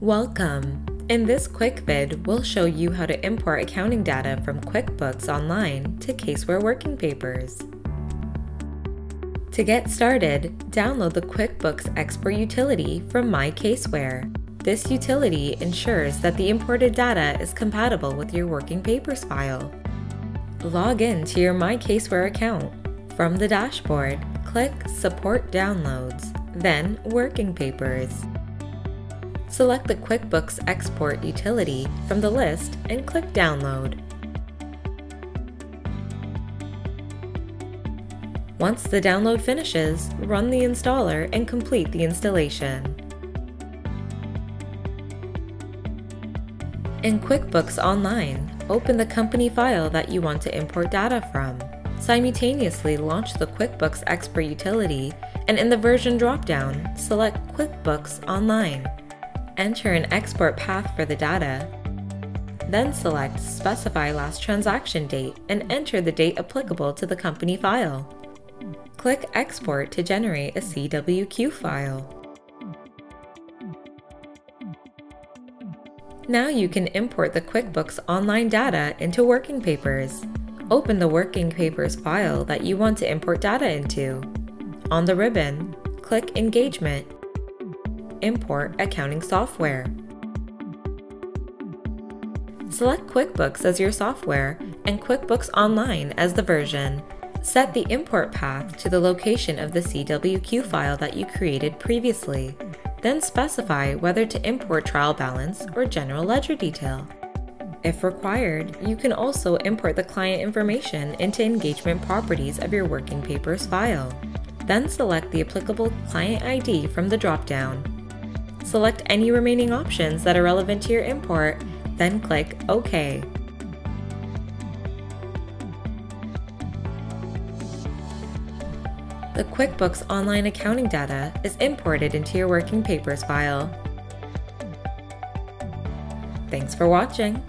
Welcome! In this quick vid, we'll show you how to import accounting data from QuickBooks Online to Caseware Working Papers. To get started, download the QuickBooks Export utility from My Caseware. This utility ensures that the imported data is compatible with your Working Papers file. Log in to your My Caseware account. From the dashboard, click Support Downloads, then Working Papers select the QuickBooks Export utility from the list and click Download. Once the download finishes, run the installer and complete the installation. In QuickBooks Online, open the company file that you want to import data from. Simultaneously launch the QuickBooks Export utility and in the version dropdown, select QuickBooks Online enter an export path for the data. Then select Specify Last Transaction Date and enter the date applicable to the company file. Click Export to generate a CWQ file. Now you can import the QuickBooks Online data into Working Papers. Open the Working Papers file that you want to import data into. On the ribbon, click Engagement import accounting software. Select QuickBooks as your software and QuickBooks Online as the version. Set the import path to the location of the CWQ file that you created previously. Then specify whether to import trial balance or general ledger detail. If required, you can also import the client information into engagement properties of your working papers file. Then select the applicable client ID from the dropdown select any remaining options that are relevant to your import, then click OK. The QuickBooks Online accounting data is imported into your Working Papers file. Thanks for watching!